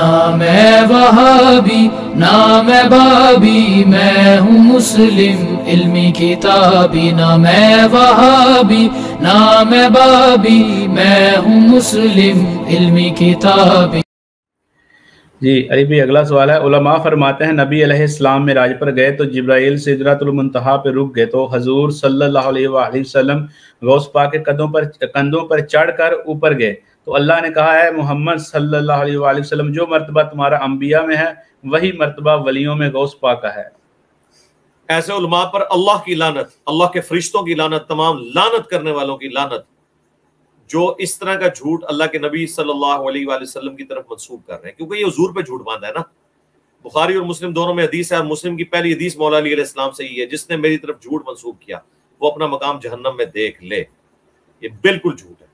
ना मैं वहाबी ना मैं बाबी, मैं हूँ मुस्लिम, इल्मी किताबी। ना मैं वहाबी ना मैं बाबी, मैं हूँ मुस्लिम, इल्मी किताबी। जी, अली भाई, अगला सवाल है। उलमा फरमाते हैं, नबी अलैहिस्सलाम में राज पर गए तो जिब्राइल सिदरतुलमुंतहा पे रुक गए। तो हजूर सल्लल्लाहु अलैहि वसल्लम गौस पा के कदों पर, कंधों पर चढ़कर ऊपर गए। तो अल्लाह ने कहा है, मोहम्मद सल्लल्लाहु अलैहि वसल्लम, जो मर्तबा तुम्हारा अम्बिया में है, वही मर्तबा वलियों में गौस पा का है। ऐसे उलमा पर अल्लाह की लानत, अल्लाह के फरिश्तों की लानत, तमाम लानत करने वालों की लानत, जो इस तरह का झूठ अल्लाह के नबी सल्लल्लाहु अलैहि वसल्लम की तरफ़ मंसूब कर रहे हैं, क्योंकि ये हजूर पे झूठ बांधा है ना। बुखारी और मुस्लिम दोनों में हदीस है, और मुस्लिम की पहली हदीस मौला अली इस्लाम से ही है, जिसने मेरी तरफ़ झूठ मंसूब किया, वो अपना मकाम जहन्नम में देख ले। ये बिल्कुल झूठ है।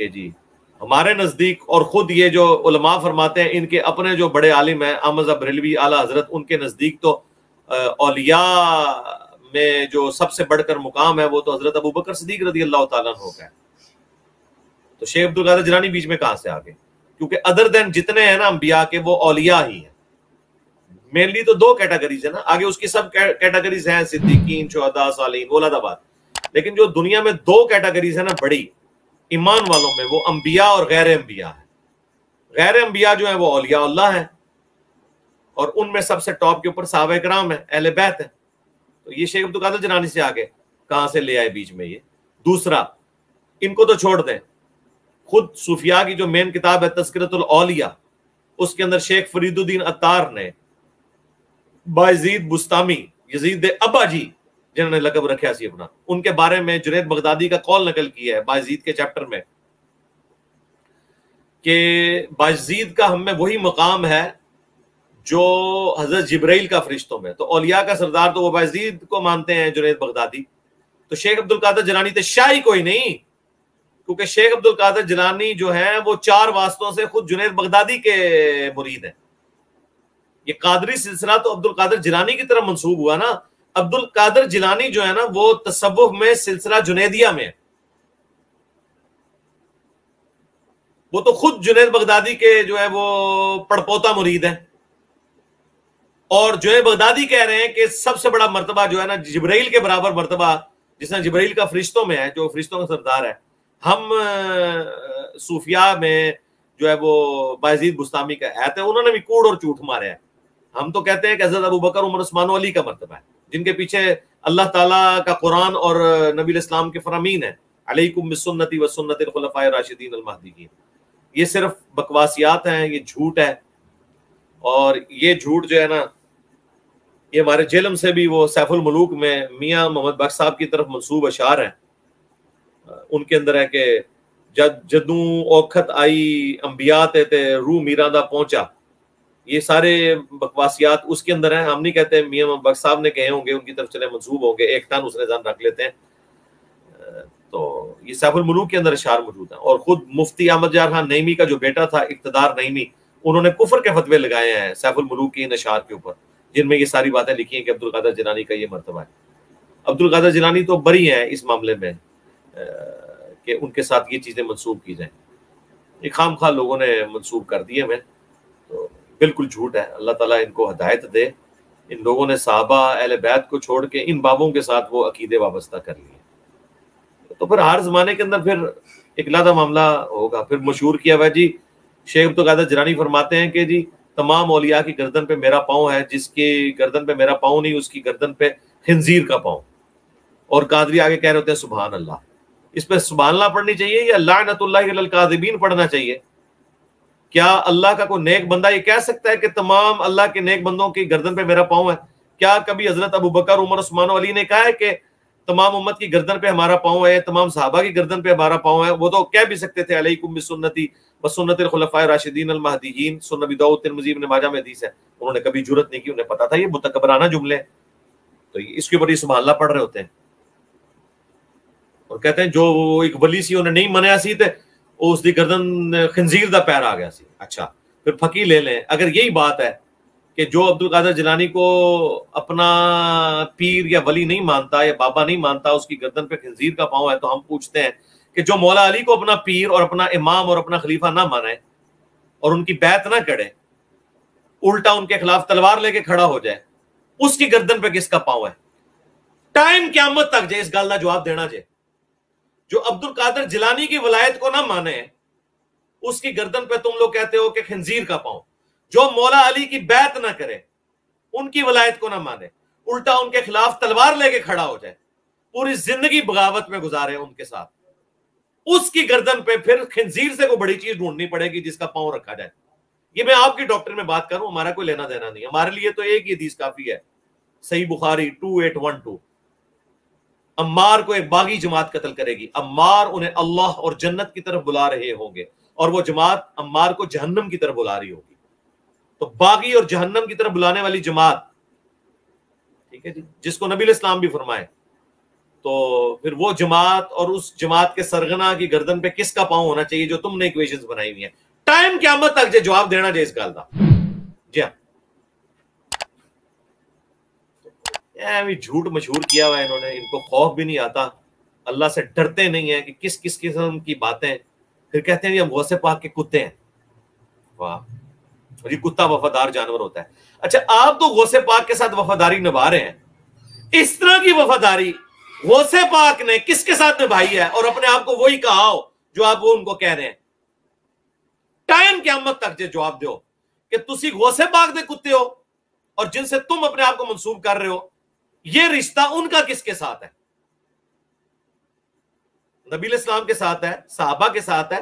कि जी। हमारे नज़दीक और खुद ये जो उलमा फरमाते हैं, इनके अपने जो बड़े आलिम हैं, अहमद बरेलवी आला हज़रत, उनके नज़दीक तो औलिया में जो सबसे बढ़कर मुकाम है, वो तो हज़रत अबू बकर सदीक रदी अल्लाह तला हो। गए तो शेख अब्दुल कादर जलानी बीच में कहाँ से आ गए? क्योंकि अदर देन जितने हैं ना अंबिया के, वो औलिया ही है। मेनली तो दो कैटेगरीज है ना, आगे उसकी सब कैटेगरीज हैं, सिद्दीकीन, शोहदा, सालीन ओलादाबाद लेकिन जो दुनिया में दो कैटेगरीज है ना, बड़ी। ईमान वालों में वो अंबिया और गैर अंबिया है। गैर अंबिया जो है, वो औलिया अल्लाह है और उनमें सबसे टॉप के ऊपर साहब कराम है, अहल बैत है। तो ये शेख अब्दुल कादर जनानी से आगे, कहाँ से ले आए बीच में ये? दूसरा, इनको तो छोड़ दें। खुद सूफिया की जो मेन किताब है, तस्करतुल औलिया, उसके अंदर शेख फरीदुद्दीन अतार ने बाजीद बुस्तामी यजीद अब्बा जी जिन्होंने लकब रखा सी अपना उनके बारे में जुनेद बगदादी का कॉल नकल किया है बाजीद के चैप्टर में कि बाजीद का हमें वही मकाम है जो हज़रत जब्राइल का फरिश्तों में। तो औलिया का सरदार तो वो बाजीद को मानते हैं जुनेद बगदादी। तो शेख अब्दुल कादर जलानी तो शाही कोई नहीं, क्योंकि शेख अब्दुल कादर जलानी जो है, वो चार वास्तों से खुद जुनेद बगदादी के मुरीद है। ये कादरी सिलसिला तो अब्दुल कादर जिलानी की तरफ़ मंसूब हुआ ना अब्दुल कादर जिलानी जो है ना, वो तसवुफ में सिलसिला जुनेदिया में वो तो खुद जुनेद बगदादी के जो है, वो पड़पोता मुरीद है। और जुनेद बगदादी कह रहे हैं कि सबसे बड़ा मरतबा जो है ना, जबराइल के बराबर मरतबा जिसने जबराइल का फरिश्तों में है, जो फरिश्तों का सरदार है। हम सूफिया में जो है, वो बाजीद बुस्तामी का है, उन्होंने भी कूड़ और चूठ मारे हैं। हम तो कहते हैं कि हज़रत अबू बकर, उमर, उस्मान अली का मरतबा है। जिनके पीछे अल्लाह ताला का कुरान और नबी इस्लाम के फरामीन है। अलैकुम सुन्नति व सुन्नत खुलफाए राशिदीन अलमहदीन ये सिर्फ़ बकवासियात हैं, ये झूठ है। और ये झूठ जो है ना, ये हमारे जेलम से भी वो सैफुल मलूक में मियाँ मोहम्मद बख्श साहब की तरफ़ मनसूब अशार है। उनके अंदर है कि जद, जदू औखत आई अंबिया ते रू मीरा दा पहुँचा। ये सारे बकवासियात उसके अंदर हैं। हम नहीं कहते मियाँ बख्श साहब ने कहे होंगे, उनकी तरफ़ चले मंसूब होंगे। एक तन उसने जान रख लेते हैं। तो ये सैफुल मलूक के अंदर इशार मौजूद है। और खुद मुफ्ती अहमद जार खान नईमी का जो बेटा था, इकतदार नईमी, उन्होंने कुफर के फतवे लगाए हैं सैफुल मलूक के इन अशार के ऊपर, जिनमें ये सारी बातें लिखी हैं कि अब्दुल कादर जिलानी का ये मरतबा है। अब्दुल कादर जिलानी तो बरी है इस मामले में कि उनके साथ ये चीज़ें मनसूब की जाएँ। ये खाम खा लोगों ने मनसूब कर दिए मैं बिल्कुल झूठ है। अल्लाह ताला इनको हदायत दे। इन लोगों ने साहबा अहल बैत को छोड़ के इन बाबों के साथ वो अकीदे वाबस्ता कर लिए। तो फिर हर जमाने के अंदर फिर एक लादा मामला होगा। फिर मशहूर किया हुआ जी, शेख तो कादर जरानी फरमाते हैं कि जी, तमाम ओलिया की गर्दन पे मेरा पाँव है, जिसके गर्दन पे मेरा पाँव नहीं, उसकी गर्दन पे खिंजीर का पाँव। और कादरी आगे कह रहे होते हैं सुबह अल्लाह। इस पर सुबह पढ़नी चाहिए या लानतुल्लाकादिबीन पढ़ना चाहिए? क्या अल्लाह का कोई नेक बंदा ये कह सकता है कि तमाम अल्लाह के नेक बंदों की गर्दन पे मेरा पाँव है? क्या कभी हज़रत अबू बकर, उमर, उस्मान, अली ने कहा है कि तमाम उम्मत की गर्दन पे हमारा पाँव है, तमाम साहबा की गर्दन पे हमारा पाँव है? वो तो कह भी सकते थे बिसुन्नती वसुन्नत खुलफाए राशिदीन अलमहदीन सुन्नबी इब्न माजा में हदीस है। उन्होंने कभी ज़रूरत नहीं की, उन्हें पता था, ये मुतकबराना जुमले तो इसके ऊपर ये सुबह पढ़ रहे होते हैं। और कहते हैं, जो एक वली सी, उन्हें नहीं मनाया सी थे उसकी गर्दन, खंजीर का पैर आ गया सी। अच्छा फिर फकी ले लें। अगर यही बात है कि जो अब्दुल कादर जिलानी को अपना पीर या वली नहीं मानता या बाबा नहीं मानता, उसकी गर्दन पे खंजीर का पाँव है तो हम पूछते हैं कि जो मौला अली को अपना पीर और अपना इमाम और अपना खलीफा ना माने और उनकी बैत ना करे उल्टा उनके खिलाफ तलवार लेके खड़ा हो जाए, उसकी गर्दन पे किसका पाँव है? टाइम क्यामत तक जे इस गल का जवाब देना जे। जो अब्दुल कादर जिलानी की वलायत को ना माने, उसकी गर्दन पे तुम लोग कहते हो कि खंजीर का पाँव। जो मौला अली की बैत ना करे, उनकी वलायत को ना माने। उल्टा उनके खिलाफ तलवार लेके खड़ा हो जाए, पूरी ज़िंदगी बगावत में गुजारे उनके साथ। उसकी गर्दन पे फिर खंजीर से कोई बड़ी चीज़ ढूंढनी पड़ेगी जिसका पाँव रखा जाए। ये मैं आपकी डॉक्टर में बात करूँ, हमारा कोई लेना देना नहीं हमारे लिए तो एक ही हदीस काफ़ी है। Sahih Bukhari two eight one two. Ammar को एक बागी जमात कत्ल करेगी। अम्मार उन्हें अल्लाह और जन्नत की तरफ़ बुला रहे होंगे और वो जमात अम्मार को जहन्नम की तरफ़ बुला रही होगी। तो बागी और जहन्नम की तरफ़ बुलाने वाली जमात, ठीक है जी, जिसको नबी इस्लाम भी फरमाए तो फिर वो जमात और उस जमात के सरगना की गर्दन पे किसका पाँव होना चाहिए जो तुमने इक्वेशंस बनाई हुई है? टाइम क्यामत तक जो जवाब देना चाहिए इस गल का जी हाँ। भी झूठ मशहूर किया हुआ है इन्होंने, इनको खौफ भी नहीं आता। अल्लाह से डरते नहीं है कि किस किस किस्म की बातें। फिर कहते हैं हम गौसे पाक के कुत्ते हैं। वाह, और ये कुत्ता वफादार जानवर होता है। अच्छा आप तो गौसे पाक के साथ वफादारी निभा रहे हैं। इस तरह की वफादारी गौसे पाक ने किसके साथ निभाई है? और अपने आप को वही कहा जो आप वो उनको कह रहे हैं। टाइम क्यामत तक जो जवाब दो कि तुसी गौसे पाक दे कुत्ते हो और जिनसे तुम अपने आप को मंसूब कर रहे हो। ये रिश्ता उनका किसके साथ है? नबील इस्लाम के साथ है, साहबा के साथ है,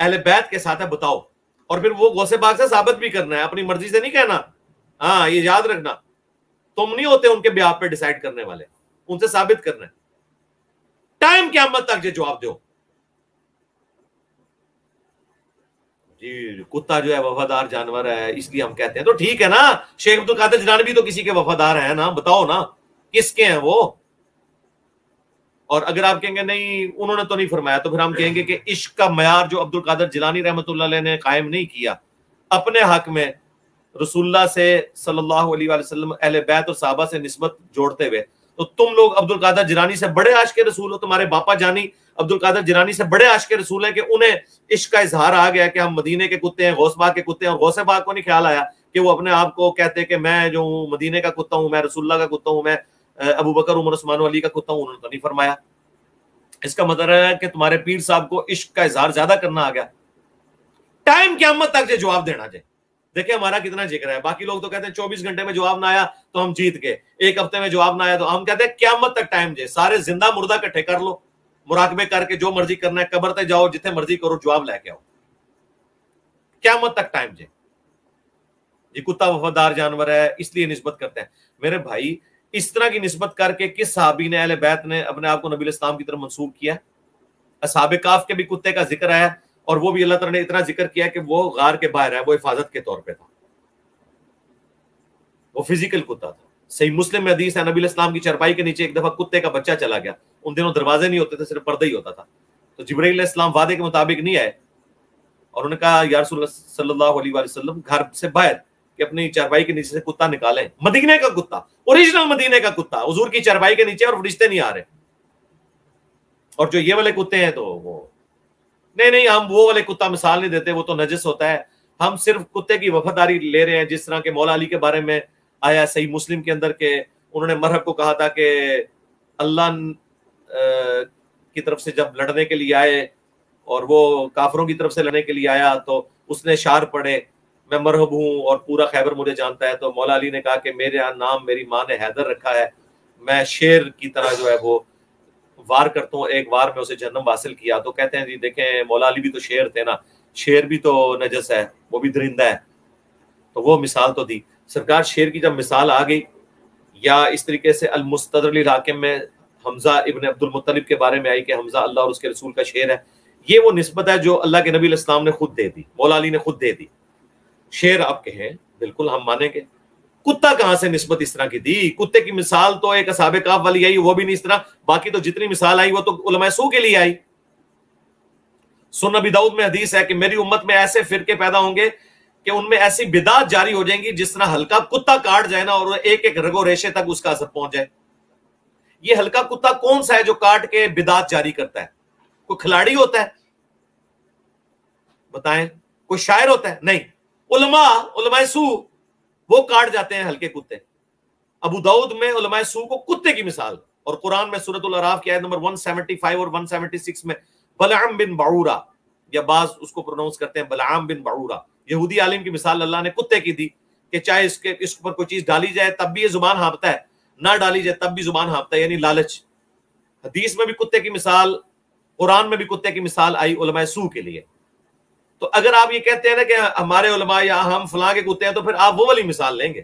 अहल बैत के साथ है, बताओ। और फिर वो गौसे बाग से साबित भी करना है, अपनी मर्ज़ी से नहीं कहना? हाँ ये याद रखना। तुम नहीं होते उनके ब्याह पे डिसाइड करने वाले, उनसे साबित करना है। टाइम क्या तक जवाब दो। कुत्ता जो है वफादार जानवर है, इसलिए हम कहते हैं। तो ठीक है ना, शेख अब्दुल कादिर जनान भी तो किसी के वफादार है ना, बताओ ना, किसके हैं वो? और अगर आप कहेंगे, नहीं, उन्होंने तो नहीं फरमाया तो फिर हम कहेंगे कि इश्क का मैार जो अब्दुल कादर जिलानी रहमत ने कायम नहीं किया, अपने हक में रसुल्ला से सल्लल्लाहु अलैहि वसल्लम, अहले बैत और साहबा से निस्बत जोड़ते हुए तो तुम लोग अब्दुल कादर जिलानी से बड़े आश के रसूल हो, तुम्हारे बापा जानी अब्दुल कादर जिलानी से बड़े आश के रसूल है कि उन्हें इश्क का इजहार आ गया कि हम मदीने के कुत्ते हैं गौसबाग के कुत्ते हैं, और गौसे बाग को नहीं ख्याल आया कि वो अपने आप को कहते कि मैं जो हूँ, मदीने का कुत्ता हूँ, मैं रसुल्ला का कुत्ता हूँ, मैं अबू बकर उमर, उस्मान, अली का कुत्ता हूँ, उन्होंने तो नहीं फरमाया। इसका मतलब है कि तुम्हारे पीर साहब को इश्क का इजहार ज़्यादा करना आ गया। टाइम क्या मत तक जवाब देना चाहिए देखिए हमारा कितना ज़िक्र है। बाकी लोग तो कहते हैं चौबीस घंटे में जवाब ना आया तो हम जीत गए, एक हफ़्ते में जवाब ना आया तो हम कहते हैं क्या मत तक टाइम दे सारे ज़िंदा मुर्दा इकट्ठे कर लो। मुराकबे करके जो मर्ज़ी करना है, कबर तक जाओ जितने मर्ज़ी करो, जवाब लेके आओ। क्या मत तक टाइम जे। ये कुत्ता वफादार जानवर है, इसलिए निस्बत करते हैं। मेरे भाई, इस तरह की नस्बत करके किस साहबी ने, अहल बैत ने अपने आप को नबी इस्लाम की तरफ़ मंसूब किया असहाब काफ के भी कुत्ते का ज़िक्र आया, और वो भी अल्लाह तला ने इतना ज़िक्र किया कि वो गार के बाहर है, वो हिफाजत के तौर पर था। वो फ़िज़िकल कुत्ता था। सही मुस्लिम में हदीस है, नबी इस्लाम की चरपाई के नीचे एक दफ़ा कुत्ते का बच्चा चला गया। उन दिनों दरवाजे नहीं होते थे, सिर्फ़ पर्दा ही होता था। तो जबरील इस्लाम वादे के मुताबिक नहीं आए। और उन्होंने कहा यार घर से बाहर कि अपनी चारपाई के नीचे से कुत्ता निकालें। मदीने का कुत्ता, ओरिजिनल मदीने का कुत्ता, हजूर की चारपाई के नीचे और रिश्ते नहीं आ रहे। और जो ये वाले कुत्ते हैं तो वो, नहीं नहीं, हम वो वाले कुत्ता मिसाल नहीं देते, वो तो नजस होता है। हम सिर्फ़ कुत्ते की वफादारी ले रहे हैं, जिस तरह के मौला अली के बारे में आया सही मुस्लिम के अंदर के, उन्होंने मरहब को कहा था कि अल्लाह की तरफ़ से जब लड़ने के लिए आए और वो काफरों की तरफ़ से लड़ने के लिए आया तो उसने शार पढ़े, मैं मरहब हूँ और पूरा खैबर मुझे जानता है। तो मौला अली ने कहा कि मेरे नाम मेरी माँ ने हैदर रखा है। मैं शेर की तरह जो है वो वार करता हूँ, एक वार में उसे जन्म हासिल किया। तो कहते हैं, जी, देखें, मौला अली भी तो शेर थे ना। शेर भी तो नजस है, वो भी दरिंदा है। तो वो मिसाल तो दी। सरकार शेर की जब मिसाल आ गई, या इस तरीके से अलमुस्तल हाकिम में हमजा इबन अब्दुल मुत्तलिब के बारे में आई कि हमजा अल्लाह और उसके रसूल का शेर है। ये वो नस्बत है जो अल्लाह के नबी इस्लाम ने खुद दे दी, मौला अली ने खुद दे दी। शेर आप कहें, बिल्कुल हम मानेंगे। कुत्ता कहाँ से निस्बत इस तरह की दी? कुत्ते की मिसाल तो एक असाबे काफ वाली आई, वो भी नहीं इस तरह। बाकी तो जितनी मिसाल आई, वो तो उलमसू के लिए आई। सुन नबी दाऊद में हदीस है कि मेरी उम्मत में ऐसे फिरके पैदा होंगे कि उनमें ऐसी बिदात जारी हो जाएँगी जिस तरह हल्का कुत्ता काट जाए ना और एक एक रगो रेशे तक उसका असर पहुँच जाए। ये हल्का कुत्ता कौन सा है जो काट के बिदात जारी करता है? कोई खिलाड़ी होता है? बताएँ। कोई शायर होता है? नहीं। उलमा उलमा सू, वो काट जाते हैं हल्के कुत्ते। अबू दाऊद में सू को कुत्ते की मिसाल। और कुरान में सूरत अराफ की आयत नंबर 175 और 176 में बलाम बिन बाउरा या बाज उसको प्रोनाउंस करते हैं बलाम बिन बाऊरा। यहूदी आलिम की मिसाल अल्लाह ने कुत्ते की दी, कि चाहे इसके इस पर कोई चीज़ डाली जाए, तब भी ये ज़ुबान हाँपता है। ना डाली जाए, तब भी ज़ुबान हाँपता है, यानी लालच। हदीस में भी कुत्ते की मिसाल, कुरान में भी कुत्ते की मिसाल आई उलमा सू के लिए। तो अगर आप ये कहते हैं ना कि हमारे उलमा या हम फलां के कुत्ते हैं तो फिर आप वो वाली मिसाल लेंगे।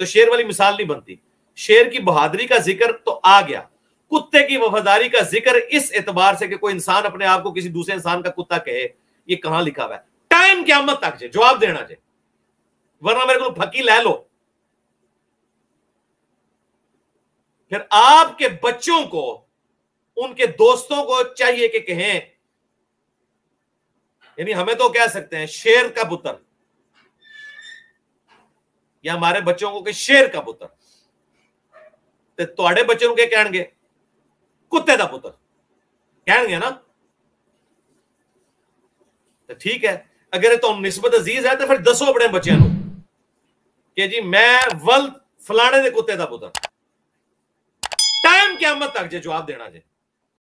तो शेर वाली मिसाल नहीं बनती। शेर की बहादुरी का ज़िक्र तो आ गया। कुत्ते की वफादारी का ज़िक्र इस एतबार से कि कोई इंसान अपने आप को किसी दूसरे इंसान का कुत्ता कहे, ये कहाँ लिखा हुआ है? टाइम क्या मत तक जवाब देना चाहिए वरना मेरे को फकी ले लो। फिर आपके बच्चों को, उनके दोस्तों को चाहिए कि कहें, यानी हमें तो कह सकते हैं, शेर का पुत्र। या हमारे बच्चों को कि शेर का पुत्र। तो थोड़े बच्चे के कह कुत्ते का पुत्र। कह ना? तो ठीक है। अगर तो निस्बत अज़ीज़ है तो फिर दसो अपने बच्चों कि जी मैं वल फलाने के कुत्ते का पुत्र। क्या मत तक जो जवाब देना चाहिए